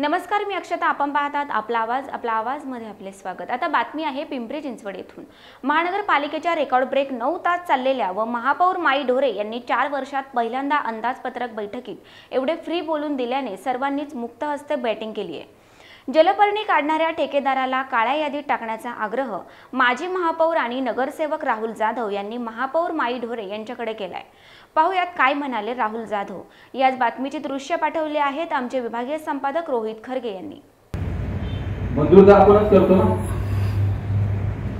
नमस्कार मी अक्षता. आपण पाहतात आपला आवाज आपला आवाजमध्ये आपले स्वागत. आता बातमी आहे पिंपरी चिंचवड येथून. महानगरपालिकेच्या रेकॉर्ड ब्रेक नऊ तास चाललेल्या व महापौर माई ढोरे यांनी चार वर्षात पहिल्यांदा अंदाजपत्रक बैठकीत एवढे फ्री बोलून दिल्याने सर्वांनीच मुक्त हस्ते बॅटिंग केली आहे जलपर्णी काढणाऱ्या ठेकेदाराला काळ्या यादीत टाकण्याचा आग्रह माजी महापौर आणि नगरसेवक राहुल जाधव यांनी महापौर माई ढोरे यांच्याकडे केलाय. पाहुयात काय म्हणाले राहुल जाधव? याच बातमीची दृश्य पाठवले आहेत आमचे विभागीय संपादक रोहित खरगे यांनी. मंजूर आपणच करतो ना?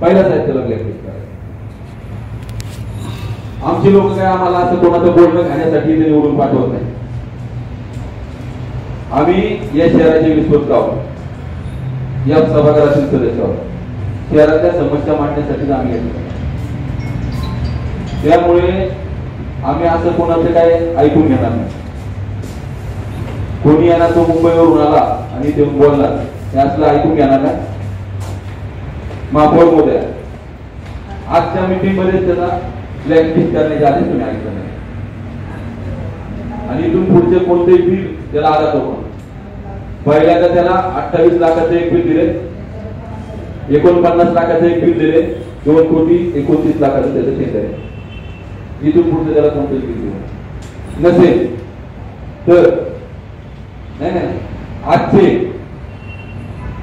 पहिलाच आहे आमची लोक काय आम्हाला असं कोणाचं बोलणं घालण्यासाठी इथे निवडून पाठवत नाही. आम्ही या शहराचे विश्वस्त आहोत या सभागृहातील सदस्यावर. शहरातल्या समस्या मांडण्यासाठी आम्ही येतो. त्यामुळे आम्ही असं कोणाचं काय ऐकून घेणार नाही. कोणी येणार तो मुंबईवरून आला आणि ते बोलला हे असलं ऐकून घेणार नाही. महापौर मोदय आजच्या मीटिंगमध्ये त्याला ब्लॅकलिस्ट करण्याचे आदेश तुम्ही ऐकलं नाही. आणि इथून पुढचे कोणतेही बिल त्याला आला तो. पहिल्यांदा त्याला अठ्ठावीस लाखाचे एक बिल दिले. एकोणपन्नास लाखाचे एक बिल दिले. दोन कोटी एकोणतीस लाखाचं त्याचं शेत आहे. इथून पुढचं त्याला कोणतंच बिल दिलं? नसेल. तर नाही नाही आजचे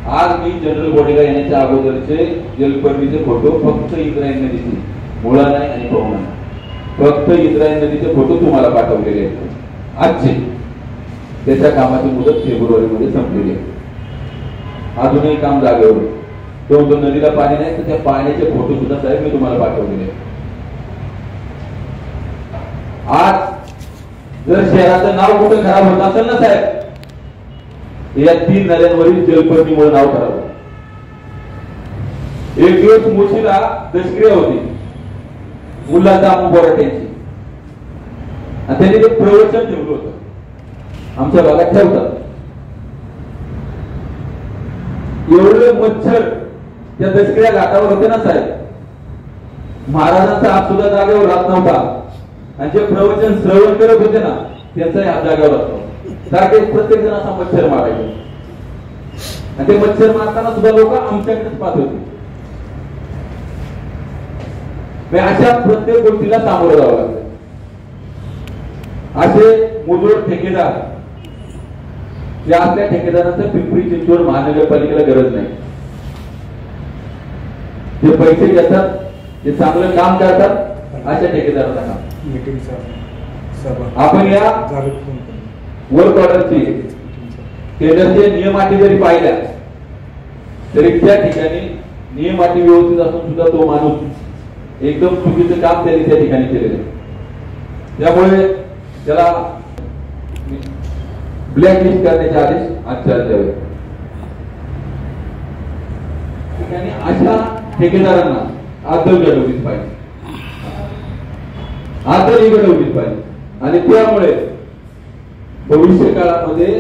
आज मी जनरल बॉडीला येण्याच्या अगोदरचे जलपर्णीचे फोटो फक्त इंद्रायण नदीचे मुळा नाही आणि पवना फक्त इंद्रायण नदीचे फोटो तुम्हाला पाठवलेले आहेत. आजचे. त्याच्या कामाची मुदत फेब्रुवारी मध्ये संपलेली आहे. अजूनही काम जागेवर आहे. तो म्हणतो नदीला पाणी नाही तर त्या पाण्याचे फोटो सुद्धा साहेब मी तुम्हाला पाठवलेले आज जर शहराचं नाव कुठं खराब होत असेल ना साहेब या तीन नद्यांवरील जलपर्णीमुळे नाव खराब होतं. एक दिवस मुशीला दशक्रिया होती. मुलाचा मुबारट्यांची आणि त्यांनी ते प्रवचन ठेवलं होतं. आमच्या भागात ठेवतात. एवढे मच्छर त्या दशक्रिया घाटावर होते ना साहेब? महाराजांचा हात सुद्धा जागेवर राहत नव्हता. आणि जे प्रवचन श्रवण करत होते ना त्यांचाही हात जागेवर असतो सारखे प्रत्येक जण असा मच्छर मारायचे. आणि ते मच्छर मारताना सुद्धा लोक आमच्याकडेच पाहत होते. म्हणजे अशा प्रत्येक गोष्टीला सामोरं जावं लागतं. असे मुजोड ठेकेदार या आपल्या ठेकेदारांचं पिंपरी चिंचवड महानगरपालिकेला गरज नाही जे पैसे घेतात ते चांगलं काम करतात अशा ठेकेदारांना काम आपण या. वर्क ऑर्डरची टेंडरचे नियम अटी जरी पाहिल्या तरी त्या ठिकाणी नियम अटी व्यवस्थित असून सुद्धा तो माणूस एकदम चुकीचं काम त्यांनी त्या ठिकाणी केलेलं आहे. त्यामुळे त्याला ब्लॅक लिस्ट करण्याचे आदेश आजच्या आज द्यावे ठिकाणी अशा ठेकेदारांना आदल घडवलीच पाहिजे. आदल ही घडवलीच पाहिजे. आणि त्यामुळे भविष्य काळामध्ये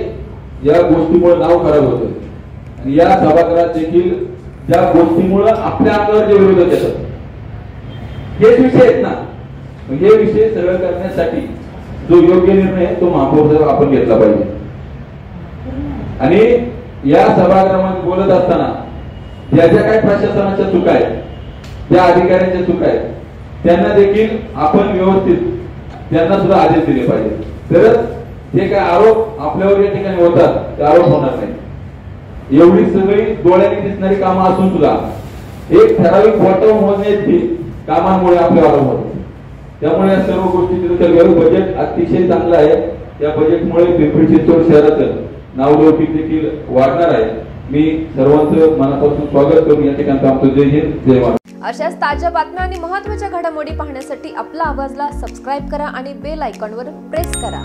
या गोष्टीमुळे नाव खराब होतं आणि या सभागृहात देखील ज्या गोष्टीमुळे आपल्या अंगावर जे विरोध येतात हेच विषय आहेत ना हे विषय सरळ करण्यासाठी जो योग्य निर्णय तो महापौर आपण घेतला पाहिजे. आणि या सभागृहामध्ये बोलत असताना ज्या ज्या काही प्रशासनाच्या चुका आहेत त्या अधिकाऱ्यांच्या चुका आहेत त्यांना देखील आपण व्यवस्थित त्यांना सुद्धा आदेश दिले पाहिजे. तरच जे काय आरोप आपल्यावर या ठिकाणी होतात ते आरोप होणार नाही. एवढी सगळी डोळ्याने दिसणारी कामं असून सुद्धा एक ठराविक वाटव मोजण्याची कामांमुळे आपले आरोप होते त्यामुळे या सर्व गोष्टी बजेट अतिशय चांगलं आहे. या बजेटमुळे पिंपरी चिंचवड शहराचं नावलौकिक देखील वाढणार आहे. मी सर्वांचं मनापासून स्वागत करून या ठिकाणी आमचं जय हिंद जय महाराष्ट्र. अशाच ताज्या बातम्या आणि महत्त्वाच्या घडामोडी पाहण्यासाठी आपला आवाजला सबस्क्राईब करा आणि बेल आयकॉनवर प्रेस करा.